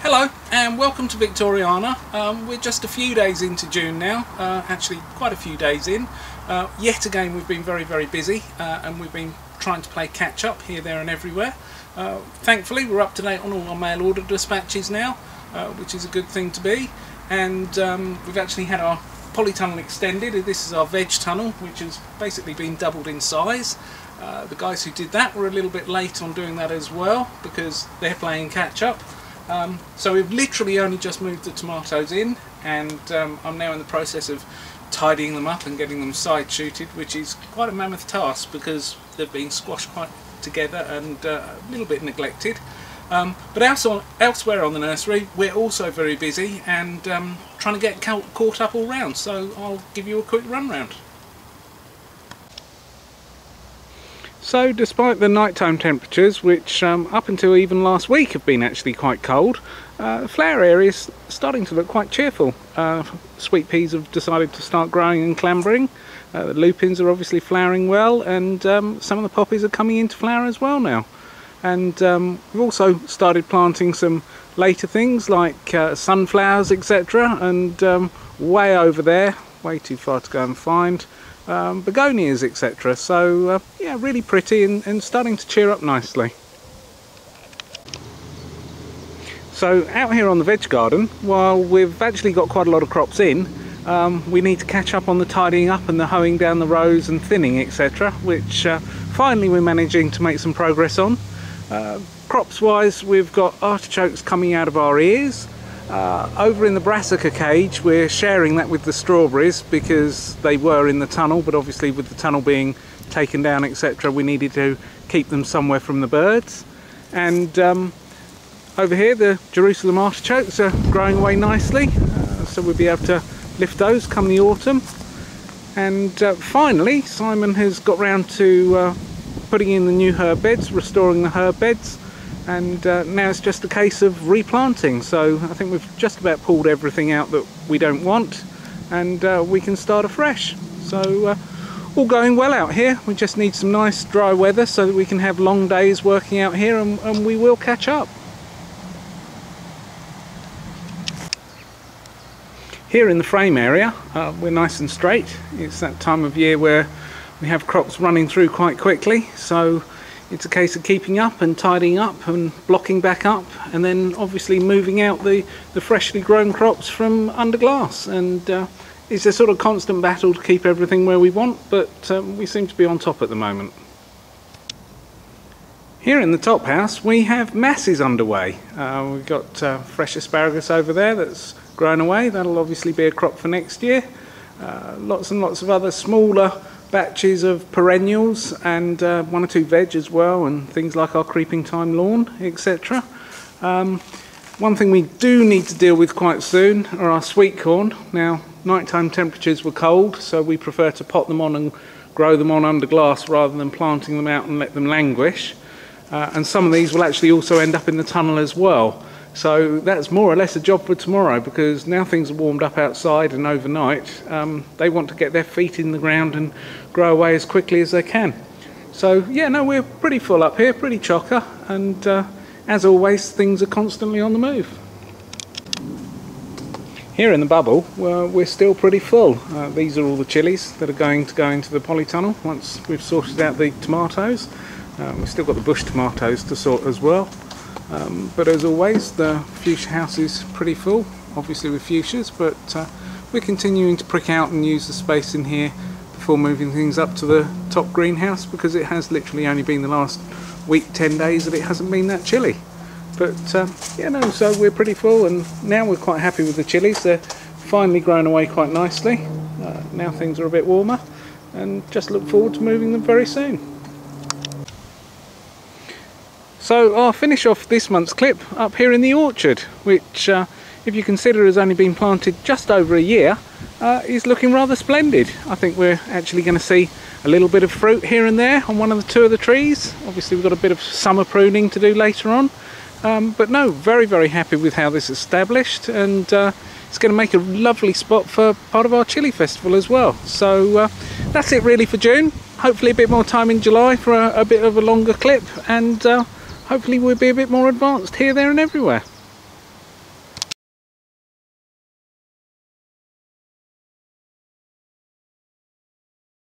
Hello and welcome to Victoriana. Um, we're just a few days into June now, uh, actually quite a few days in. Uh, yet again we've been very very busy uh, and we've been trying to play catch up here, there and everywhere. Uh, thankfully we're up to date on all our mail order dispatches now, uh, which is a good thing to be. And um, we've actually had our polytunnel extended. This is our veg tunnel which has basically been doubled in size. Uh, the guys who did that were a little bit late on doing that as well because they're playing catch up. Um, so we've literally only just moved the tomatoes in and um, I'm now in the process of tidying them up and getting them side shooted which is quite a mammoth task because they've been squashed quite together and uh, a little bit neglected. Um, but elsewhere on the nursery we're also very busy and um, trying to get caught up all round so I'll give you a quick run round. So despite the nighttime temperatures, which um, up until even last week have been actually quite cold, uh, the flower area is starting to look quite cheerful. Uh, sweet peas have decided to start growing and clambering. Uh, the lupins are obviously flowering well and um, some of the poppies are coming into flower as well now. And um, we've also started planting some later things like uh, sunflowers etc. And um, way over there, way too far to go and find, um, begonias etc so uh, really pretty and, and, starting to cheer up nicely. So out here on the veg garden while we've actually got quite a lot of crops in um, we need to catch up on the tidying up and the hoeing down the rows and thinning etc which uh, finally we're managing to make some progress on. Uh, crops wise we've got artichokes coming out of our ears uh, over in the brassica cage we're sharing that with the strawberries because they were in the tunnel but obviously with the tunnel being taken down etc we needed to keep them somewhere from the birds. And um, over here the Jerusalem artichokes are growing away nicely uh, so we'll be able to lift those come the autumn. And uh, finally Simon has got round to uh, putting in the new herb beds restoring the herb beds and uh, now it's just a case of replanting. So I think we've just about pulled everything out that we don't want. And uh, we can start afresh. So uh, all going well out here. We just need some nice dry weather so that we can have long days working out here and, and we will catch up. Here in the frame area uh, we're nice and straight. It's that time of year where we have crops running through quite quickly. So it's a case of keeping up and tidying up and blocking back up and then obviously moving out the, the freshly grown crops from under glass and uh, it's a sort of constant battle to keep everything where we want but um, we seem to be on top at the moment. Here in the top house we have masses underway. Uh, we've got uh, fresh asparagus over there that's grown away, that'll obviously be a crop for next year. Uh, lots and lots of other smaller batches of perennials and uh, one or two veg as well and things like our creeping thyme lawn etc. Um, one thing we do need to deal with quite soon are our sweet corn. Now nighttime temperatures were cold so we prefer to pot them on and grow them on under glass rather than planting them out and let them languish. Uh, and some of these will actually also end up in the tunnel as well. So that's more or less a job for tomorrow because now things are warmed up outside and overnight, um, they want to get their feet in the ground and grow away as quickly as they can. So yeah, no, we're pretty full up here, pretty chocker, and uh, as always, things are constantly on the move. Here in the bubble, we're still pretty full. Uh, these are all the chilies that are going to go into the polytunnel once we've sorted out the tomatoes. Uh, we've still got the bush tomatoes to sort as well. Um, but as always, the fuchsia house is pretty full, obviously with fuchsias, but uh, we're continuing to prick out and use the space in here before moving things up to the top greenhouse because it has literally only been the last week, 10 days that it hasn't been that chilly. But um, yeah, no, so we're pretty full and now we're quite happy with the chilies. They're finally grown away quite nicely. Uh, now things are a bit warmer and just look forward to moving them very soon. So I'll finish off this month's clip up here in the orchard, which uh, if you consider has only been planted just over a year, uh, is looking rather splendid. I think we're actually going to see a little bit of fruit here and there on one of the two of the trees. Obviously we've got a bit of summer pruning to do later on. Um, but no, very, very happy with how this is established and uh, it's going to make a lovely spot for part of our chili festival as well. So uh, that's it really for June. Hopefully a bit more time in July for a, a bit of a longer clip and uh, hopefully we'll be a bit more advanced here, there and everywhere.